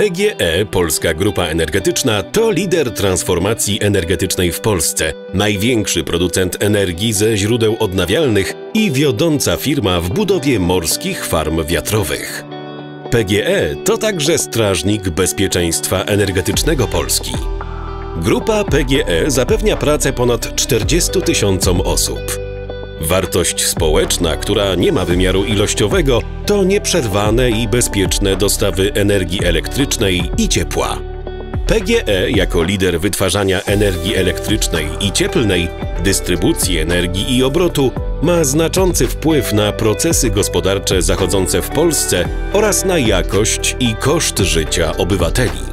PGE, Polska Grupa Energetyczna, to lider transformacji energetycznej w Polsce, największy producent energii ze źródeł odnawialnych i wiodąca firma w budowie morskich farm wiatrowych. PGE to także strażnik bezpieczeństwa energetycznego Polski. Grupa PGE zapewnia pracę ponad 40 tysiącom osób. Wartość społeczna, która nie ma wymiaru ilościowego, to nieprzerwane i bezpieczne dostawy energii elektrycznej i ciepła. PGE jako lider wytwarzania energii elektrycznej i cieplnej, dystrybucji energii i obrotu ma znaczący wpływ na procesy gospodarcze zachodzące w Polsce oraz na jakość i koszt życia obywateli.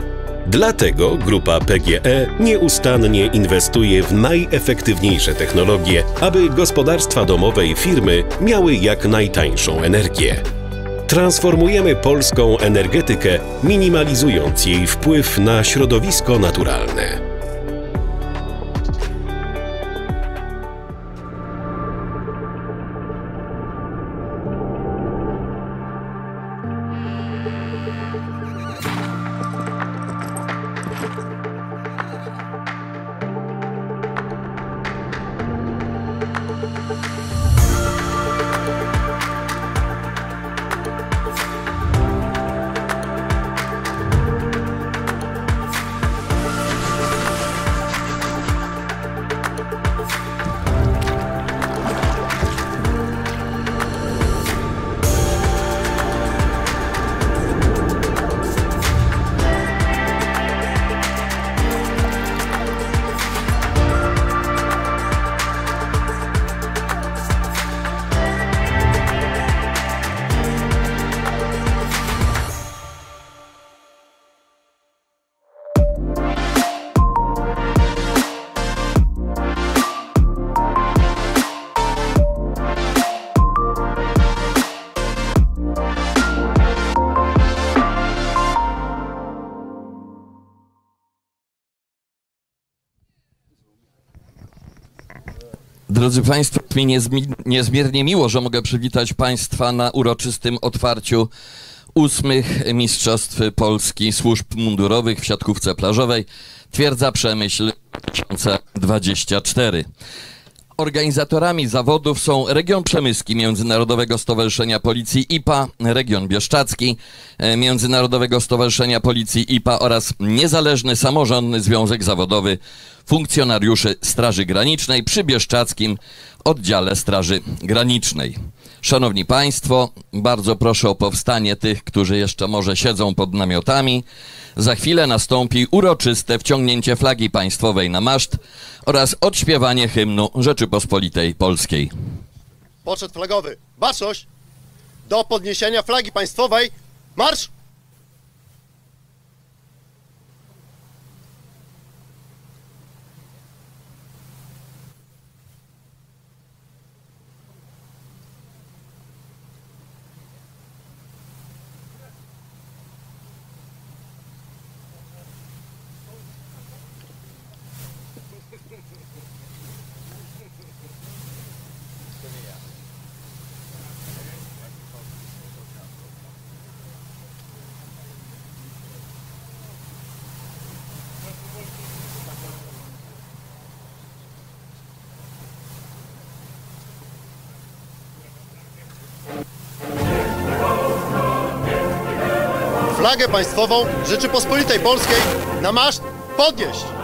Dlatego grupa PGE nieustannie inwestuje w najefektywniejsze technologie, aby gospodarstwa domowe i firmy miały jak najtańszą energię. Transformujemy polską energetykę, minimalizując jej wpływ na środowisko naturalne. Drodzy Państwo, mi niezmi- niezmiernie miło, że mogę przywitać Państwa na uroczystym otwarciu ósmych Mistrzostw Polski Służb Mundurowych w siatkówce plażowej Twierdza Przemyśl 2024. Organizatorami zawodów są Region Przemyski Międzynarodowego Stowarzyszenia Policji IPA, Region Bieszczacki e, Międzynarodowego Stowarzyszenia Policji IPA oraz Niezależny Samorządny Związek Zawodowy Funkcjonariuszy Straży Granicznej przy Bieszczackim Oddziale Straży Granicznej. Szanowni Państwo, bardzo proszę o powstanie tych, którzy jeszcze może siedzą pod namiotami. Za chwilę nastąpi uroczyste wciągnięcie flagi państwowej na maszt oraz odśpiewanie hymnu Rzeczypospolitej Polskiej. Poczet flagowy. Baczność! Do podniesienia flagi państwowej. Marsz! Flagę państwową Rzeczypospolitej Polskiej na maszt podnieść!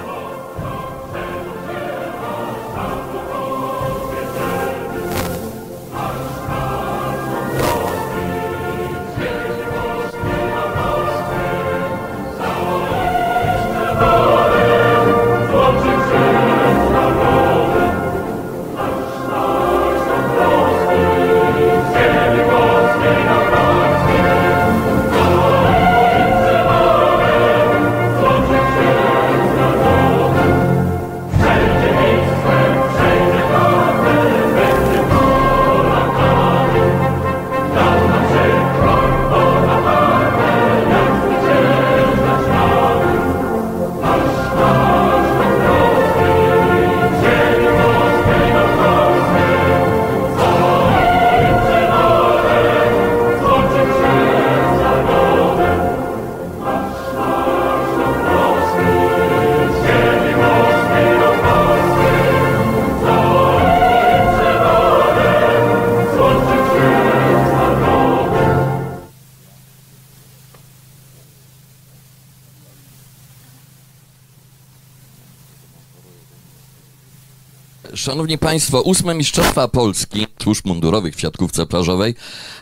Szanowni Państwo, ósme Mistrzostwa Polski służb mundurowych w siatkówce plażowej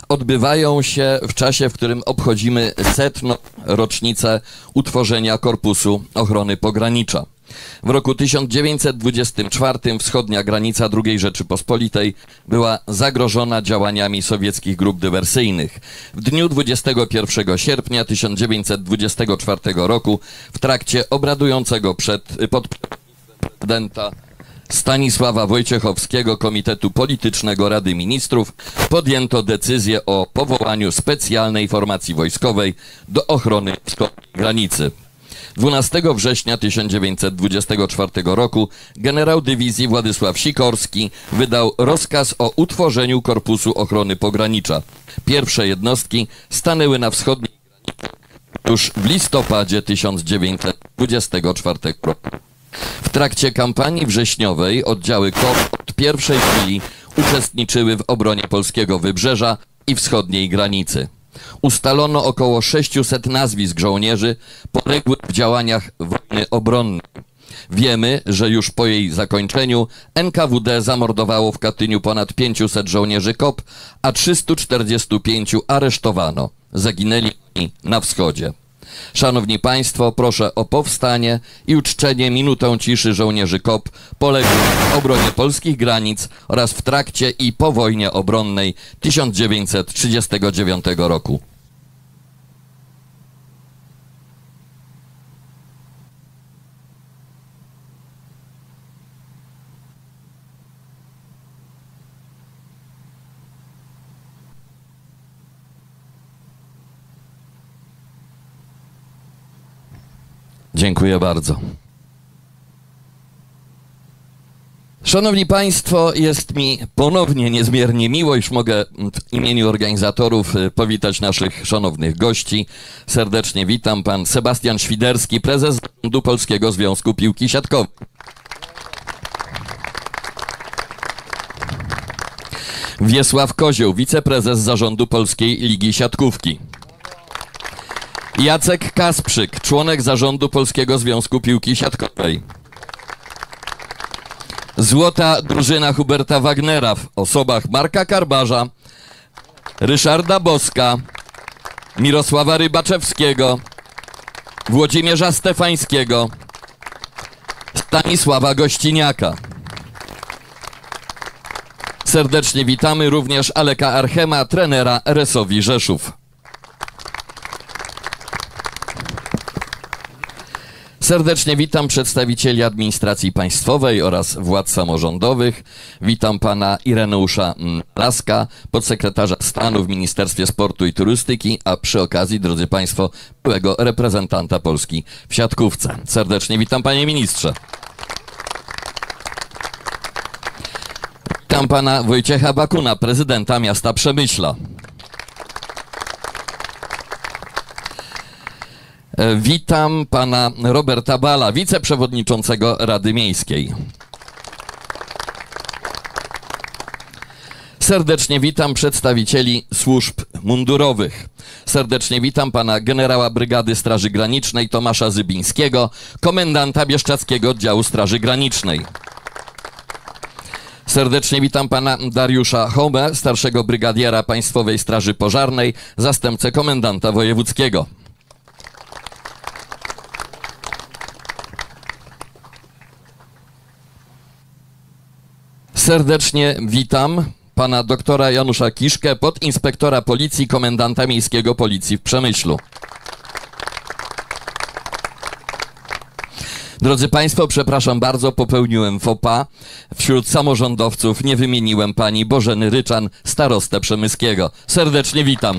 odbywają się w czasie, w którym obchodzimy setną rocznicę utworzenia Korpusu Ochrony Pogranicza. W roku 1924 wschodnia granica II Rzeczypospolitej była zagrożona działaniami sowieckich grup dywersyjnych. W dniu 21 sierpnia 1924 roku w trakcie obradującego przed, pod prezydenta Stanisława Wojciechowskiego Komitetu Politycznego Rady Ministrów podjęto decyzję o powołaniu specjalnej formacji wojskowej do ochrony wschodniej granicy. 12 września 1924 roku generał dywizji Władysław Sikorski wydał rozkaz o utworzeniu Korpusu Ochrony Pogranicza. Pierwsze jednostki stanęły na wschodniej granicy już w listopadzie 1924 roku. W trakcie kampanii wrześniowej oddziały KOP od pierwszej chwili uczestniczyły w obronie polskiego wybrzeża i wschodniej granicy. Ustalono około 600 nazwisk żołnierzy poległych w działaniach wojny obronnej. Wiemy, że już po jej zakończeniu NKWD zamordowało w Katyniu ponad 500 żołnierzy KOP, a 345 aresztowano. Zaginęli na wschodzie. Szanowni Państwo, proszę o powstanie i uczczenie minutą ciszy żołnierzy KOP poległych w obronie polskich granic oraz w trakcie i po wojnie obronnej 1939 roku. Dziękuję bardzo. Szanowni Państwo, jest mi ponownie niezmiernie miło, iż mogę w imieniu organizatorów y, powitać naszych szanownych gości. Serdecznie witam pan Sebastian Świderski, prezes Zarządu Polskiego Związku Piłki Siatkowej. Wiesław Kozioł, wiceprezes Zarządu Polskiej Ligi Siatkówki. Jacek Kasprzyk, członek zarządu Polskiego Związku Piłki Siatkowej. Złota drużyna Huberta Wagnera w osobach Marka Karbarza, Ryszarda Boska, Mirosława Rybaczewskiego, Włodzimierza Stefańskiego, Stanisława Gościniaka. Serdecznie witamy również Aleka Archema, trenera Resowi Rzeszów. Serdecznie witam przedstawicieli administracji państwowej oraz władz samorządowych. Witam pana Ireneusza mm, Laska, podsekretarza stanu w Ministerstwie Sportu i Turystyki, a przy okazji, drodzy państwo, byłego reprezentanta Polski w siatkówce. Serdecznie witam panie ministrze. Witam pana Wojciecha Bakuna, prezydenta miasta Przemyśla. Witam pana Roberta Bala, wiceprzewodniczącego Rady Miejskiej. Serdecznie witam przedstawicieli służb mundurowych. Serdecznie witam pana generała Brygady Straży Granicznej Tomasza Zybińskiego, komendanta Bieszczackiego Oddziału Straży Granicznej. Serdecznie witam pana Dariusza Home, starszego brygadiera Państwowej Straży Pożarnej, zastępcę komendanta wojewódzkiego. Serdecznie witam pana doktora Janusza Kiszkę, podinspektora policji, komendanta miejskiego policji w Przemyślu. Drodzy Państwo, przepraszam bardzo, popełniłem fopa. Wśród samorządowców nie wymieniłem pani Bożeny Ryczan, starostę przemyskiego. Serdecznie witam.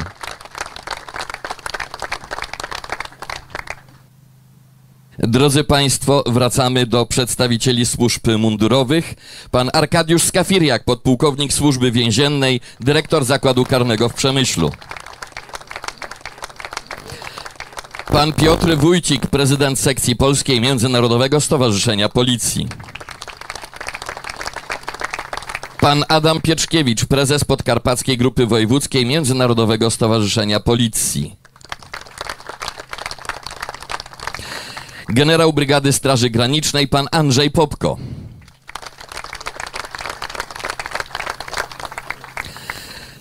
Drodzy Państwo, wracamy do przedstawicieli służb mundurowych. Pan Arkadiusz Skafiriak, podpułkownik służby więziennej, dyrektor zakładu karnego w Przemyślu. Pan Piotr Wójcik, prezydent sekcji polskiej Międzynarodowego Stowarzyszenia Policji. Pan Adam Pieczkiewicz, prezes Podkarpackiej Grupy Wojewódzkiej Międzynarodowego Stowarzyszenia Policji. generał Brygady Straży Granicznej pan Andrzej Popko.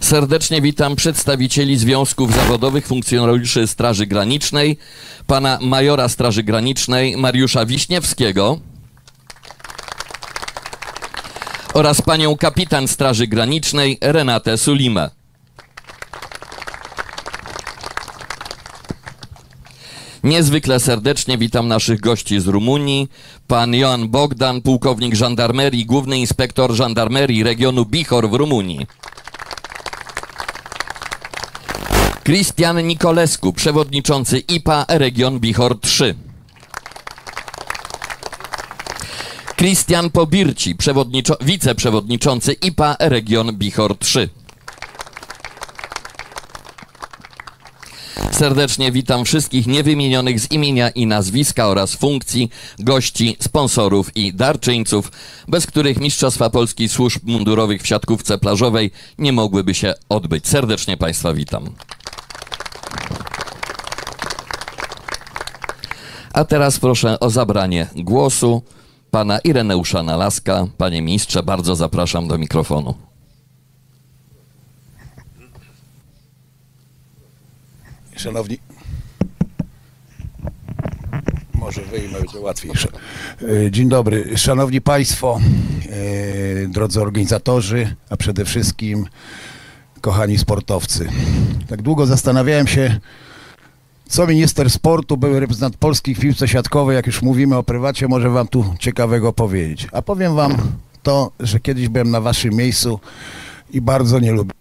Serdecznie witam przedstawicieli związków zawodowych funkcjonariuszy Straży Granicznej, pana majora Straży Granicznej Mariusza Wiśniewskiego oraz panią kapitan Straży Granicznej Renatę Sulimę. Niezwykle serdecznie witam naszych gości z Rumunii. Pan Joan Bogdan, pułkownik żandarmerii, główny inspektor żandarmerii regionu Bihor w Rumunii. Cristian Nikolescu, przewodniczący IPA Region Bihor 3. Cristian Pobirci, wiceprzewodniczący IPA Region Bihor 3. Serdecznie witam wszystkich niewymienionych z imienia i nazwiska oraz funkcji, gości, sponsorów i darczyńców, bez których Mistrzostwa Polski Służb Mundurowych w siatkówce plażowej nie mogłyby się odbyć. Serdecznie Państwa witam. A teraz proszę o zabranie głosu pana Ireneusza Nalaska. Panie ministrze, bardzo zapraszam do mikrofonu. Szanowni. Może wyjmę, będzie łatwiejsze. E, Dzień dobry. Szanowni Państwo, e, drodzy organizatorzy, a przede wszystkim kochani sportowcy. Tak długo zastanawiałem się, co minister sportu, były reprezentant Polski w piłce siatkowej, jak już mówimy o prywacie, może wam tu ciekawego powiedzieć. A powiem wam to, że kiedyś byłem na waszym miejscu i bardzo nie lubię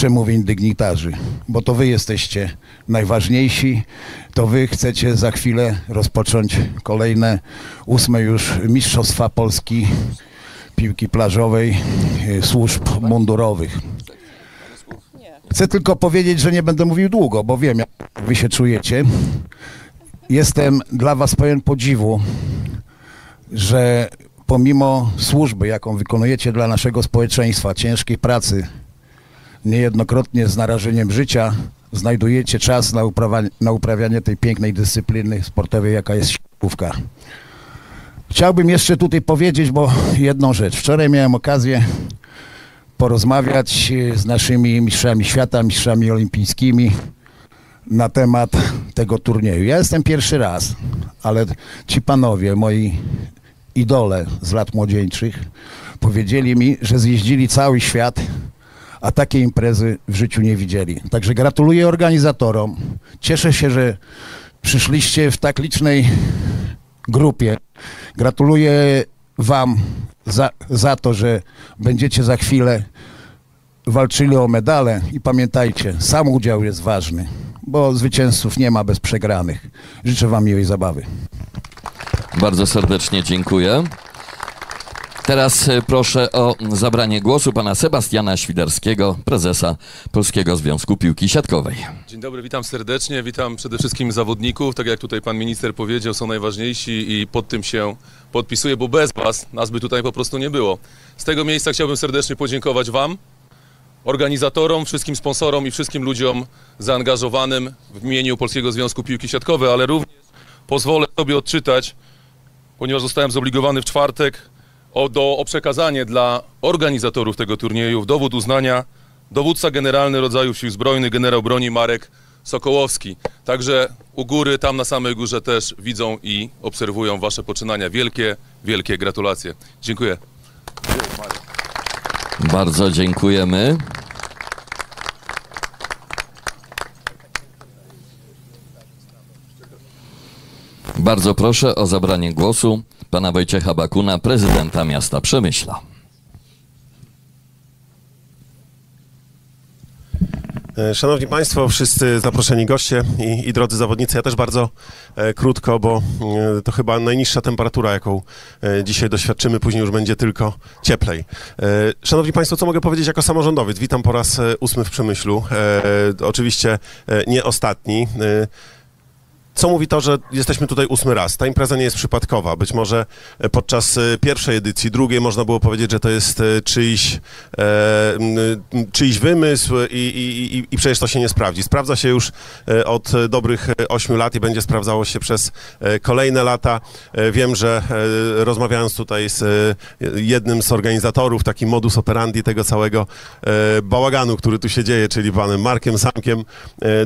przemówień dygnitarzy, bo to wy jesteście najważniejsi, to wy chcecie za chwilę rozpocząć kolejne ósme już Mistrzostwa Polski piłki plażowej e, służb mundurowych. Chcę tylko powiedzieć, że nie będę mówił długo, bo wiem, jak wy się czujecie. Jestem dla was pełen podziwu, że pomimo służby, jaką wykonujecie dla naszego społeczeństwa, ciężkiej pracy, niejednokrotnie z narażeniem życia, znajdujecie czas na uprawianie, na uprawianie tej pięknej dyscypliny sportowej, jaka jest siatkówka. Chciałbym jeszcze tutaj powiedzieć, bo jedną rzecz. Wczoraj miałem okazję porozmawiać e, z naszymi mistrzami świata, mistrzami olimpijskimi na temat tego turnieju. Ja jestem pierwszy raz, ale ci panowie, moi idole z lat młodzieńczych, powiedzieli mi, że zjeździli cały świat, a takiej imprezy w życiu nie widzieli. Także gratuluję organizatorom. Cieszę się, że przyszliście w tak licznej grupie. Gratuluję Wam za, za to, że będziecie za chwilę walczyli o medale i pamiętajcie, sam udział jest ważny, bo zwycięzców nie ma bez przegranych. Życzę Wam miłej zabawy. Bardzo serdecznie dziękuję. Teraz e, proszę o zabranie głosu pana Sebastiana Świderskiego, prezesa Polskiego Związku Piłki Siatkowej. Dzień dobry, witam serdecznie. Witam przede wszystkim zawodników. Tak jak tutaj pan minister powiedział, są najważniejsi i pod tym się podpisuję, bo bez was nas by tutaj po prostu nie było. Z tego miejsca chciałbym serdecznie podziękować wam, organizatorom, wszystkim sponsorom i wszystkim ludziom zaangażowanym w imieniu Polskiego Związku Piłki Siatkowej, ale również pozwolę sobie odczytać, ponieważ zostałem zobligowany w czwartek o, do, o przekazanie dla organizatorów tego turnieju w dowód uznania dowódca generalny rodzajów sił zbrojnych, generał broni Marek Sokołowski. Także u góry, tam na samej górze też widzą i obserwują wasze poczynania. Wielkie, wielkie gratulacje. Dziękuję. Bardzo dziękujemy. Bardzo proszę o zabranie głosu pana Wojciecha Bakuna, prezydenta miasta Przemyśla. E, Szanowni Państwo, wszyscy zaproszeni goście i, i drodzy zawodnicy, ja też bardzo e, krótko, bo e, to chyba najniższa temperatura, jaką e, dzisiaj doświadczymy, później już będzie tylko cieplej. E, szanowni Państwo, co mogę powiedzieć jako samorządowiec? Witam po raz e, ósmy w Przemyślu, oczywiście nie ostatni. Co mówi to, że jesteśmy tutaj ósmy raz? Ta impreza nie jest przypadkowa. Być może e, podczas e, pierwszej edycji, drugiej można było powiedzieć, że to jest e, czyjś, e, czyjś wymysł i, i, i, i przecież to się nie sprawdzi. Sprawdza się już od dobrych ośmiu lat i będzie sprawdzało się przez kolejne lata. Wiem, że rozmawiając tutaj z jednym z organizatorów, taki modus operandi tego całego bałaganu, który tu się dzieje, czyli panem Markiem Samkiem,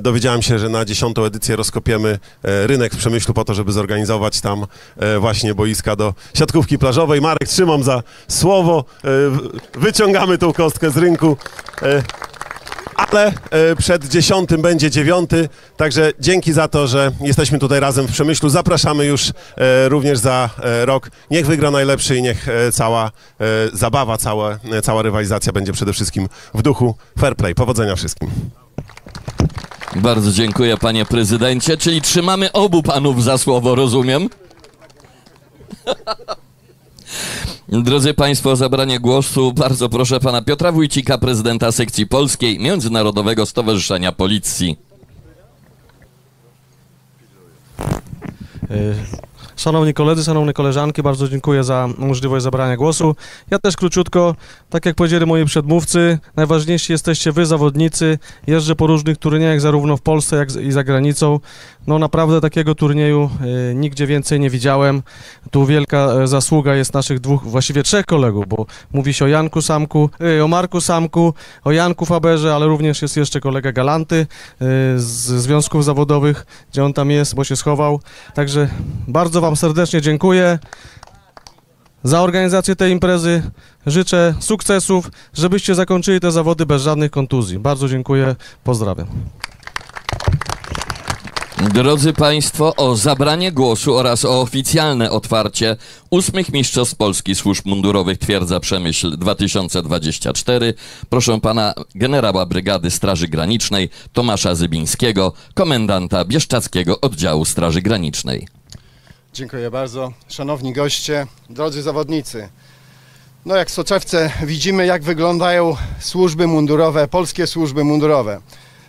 dowiedziałem się, że na dziesiątą edycję rozkopiemy rynek w Przemyślu po to, żeby zorganizować tam e, właśnie boiska do siatkówki plażowej. Marek, trzymam za słowo, e, wyciągamy tą kostkę z rynku. E, ale e, przed dziesiątym będzie dziewiąty, także dzięki za to, że jesteśmy tutaj razem w Przemyślu. Zapraszamy już e, również za e, rok. Niech wygra najlepszy i niech e, cała e, zabawa, cała, e, cała rywalizacja będzie przede wszystkim w duchu fair play. Powodzenia wszystkim. Bardzo dziękuję, panie prezydencie. Czyli trzymamy obu panów za słowo, rozumiem? Drodzy Państwo, o zabranie głosu bardzo proszę pana Piotra Wójcika, prezydenta sekcji polskiej Międzynarodowego Stowarzyszenia Policji. E, Szanowni koledzy, szanowne koleżanki, bardzo dziękuję za możliwość zabrania głosu. Ja też króciutko, tak jak powiedzieli moi przedmówcy, najważniejsi jesteście wy, zawodnicy. Jeżdżę po różnych turniejach, zarówno w Polsce, jak i za granicą. No naprawdę takiego turnieju e, nigdzie więcej nie widziałem. Tu wielka e, zasługa jest naszych dwóch, właściwie trzech kolegów, bo mówi się o Janku Samku, e, o Marku Samku, o Janku Faberze, ale również jest jeszcze kolega Galanty e, z związków zawodowych, gdzie on tam jest, bo się schował. Także bardzo Wam serdecznie dziękuję za organizację tej imprezy. Życzę sukcesów, żebyście zakończyli te zawody bez żadnych kontuzji. Bardzo dziękuję, pozdrawiam. Drodzy Państwo, o zabranie głosu oraz o oficjalne otwarcie ósmych Mistrzostw Polski Służb Mundurowych Twierdza Przemyśl 2024 proszę pana generała Brygady Straży Granicznej Tomasza Zybińskiego, komendanta Bieszczackiego Oddziału Straży Granicznej. Dziękuję bardzo. Szanowni goście, drodzy zawodnicy. No jak w soczewce widzimy, jak wyglądają służby mundurowe, polskie służby mundurowe.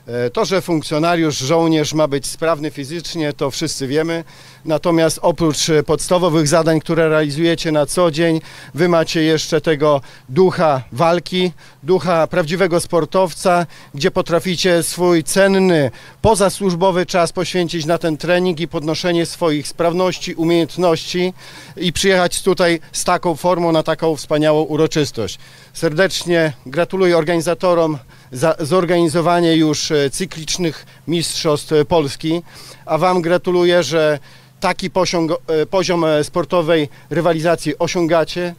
E, To, że funkcjonariusz, żołnierz ma być sprawny fizycznie, to wszyscy wiemy. Natomiast oprócz e, podstawowych zadań, które realizujecie na co dzień, wy macie jeszcze tego ducha walki, ducha prawdziwego sportowca, gdzie potraficie swój cenny, pozasłużbowy czas poświęcić na ten trening i podnoszenie swoich sprawności, umiejętności i przyjechać tutaj z taką formą na taką wspaniałą uroczystość. Serdecznie gratuluję organizatorom za zorganizowanie już e, cyklicznych Mistrzostw e, Polski, a Wam gratuluję, że taki poziom, e, poziom e, sportowej rywalizacji osiągacie.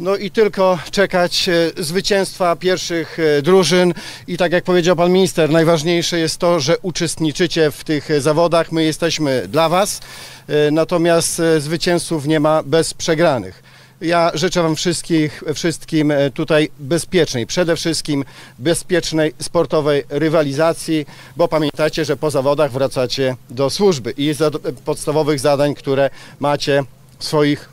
No i tylko czekać zwycięstwa pierwszych drużyn i tak jak powiedział pan minister, najważniejsze jest to, że uczestniczycie w tych zawodach, my jesteśmy dla was, natomiast zwycięzców nie ma bez przegranych. Ja życzę Wam wszystkich, wszystkim e, tutaj bezpiecznej, przede wszystkim bezpiecznej sportowej rywalizacji, bo pamiętajcie, że po zawodach wracacie do służby i za podstawowych zadań, które macie w swoich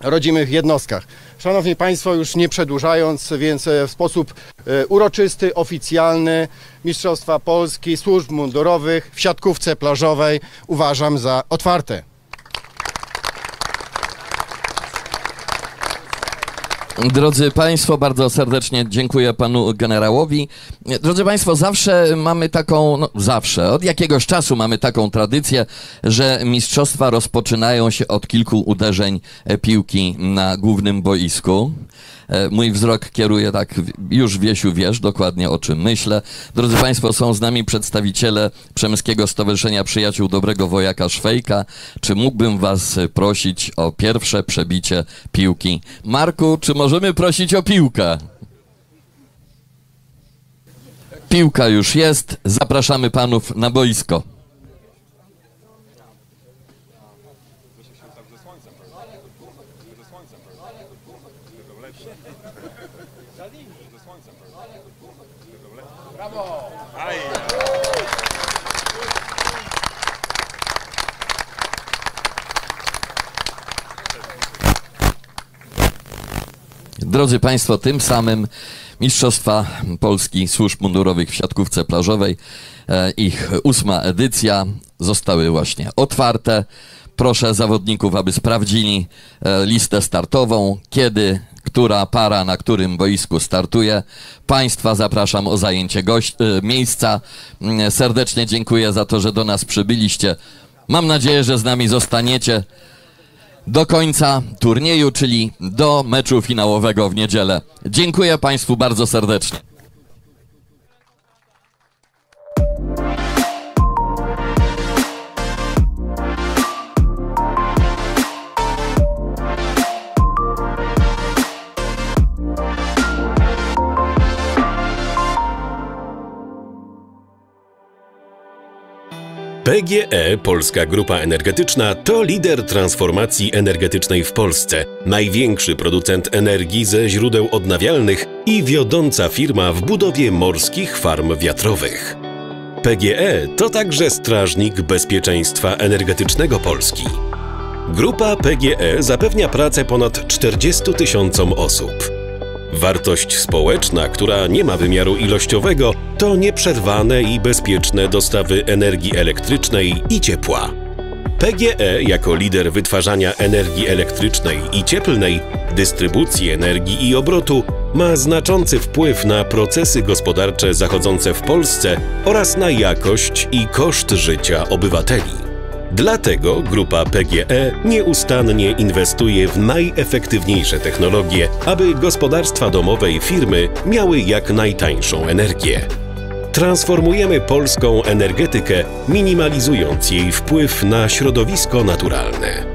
rodzimych jednostkach. Szanowni Państwo, już nie przedłużając, więc e, w sposób e, uroczysty, oficjalny Mistrzostwa Polski Służb Mundurowych w siatkówce plażowej uważam za otwarte. Drodzy Państwo, bardzo serdecznie dziękuję panu generałowi. Drodzy Państwo, zawsze mamy taką, no zawsze, od jakiegoś czasu mamy taką tradycję, że mistrzostwa rozpoczynają się od kilku uderzeń e, piłki na głównym boisku. E, Mój wzrok kieruje tak, już Wiesiu wiesz dokładnie o czym myślę. Drodzy Państwo, są z nami przedstawiciele Przemyskiego Stowarzyszenia Przyjaciół Dobrego Wojaka Szwejka. Czy mógłbym Was prosić o pierwsze przebicie piłki? Marku, czy możemy prosić o piłkę? Piłka już jest, zapraszamy Panów na boisko. Drodzy Państwo, tym samym Mistrzostwa Polski Służb Mundurowych w siatkówce plażowej, e, ich ósma edycja zostały właśnie otwarte. Proszę zawodników, aby sprawdzili e, listę startową, kiedy, która para na którym boisku startuje. Państwa zapraszam o zajęcie gość, e, miejsca. Mm, Serdecznie dziękuję za to, że do nas przybyliście. Mam nadzieję, że z nami zostaniecie do końca turnieju, czyli do meczu finałowego w niedzielę. Dziękuję Państwu bardzo serdecznie. PGE Polska Grupa Energetyczna to lider transformacji energetycznej w Polsce, największy producent energii ze źródeł odnawialnych i wiodąca firma w budowie morskich farm wiatrowych. PGE to także strażnik bezpieczeństwa energetycznego Polski. Grupa PGE zapewnia pracę ponad 40 tysiącom osób. Wartość społeczna, która nie ma wymiaru ilościowego, to nieprzerwane i bezpieczne dostawy energii elektrycznej i ciepła. PGE jako lider wytwarzania energii elektrycznej i cieplnej, dystrybucji energii i obrotu ma znaczący wpływ na procesy gospodarcze zachodzące w Polsce oraz na jakość i koszt życia obywateli. Dlatego grupa PGE nieustannie inwestuje w najefektywniejsze technologie, aby gospodarstwa domowe i firmy miały jak najtańszą energię. Transformujemy polską energetykę, minimalizując jej wpływ na środowisko naturalne.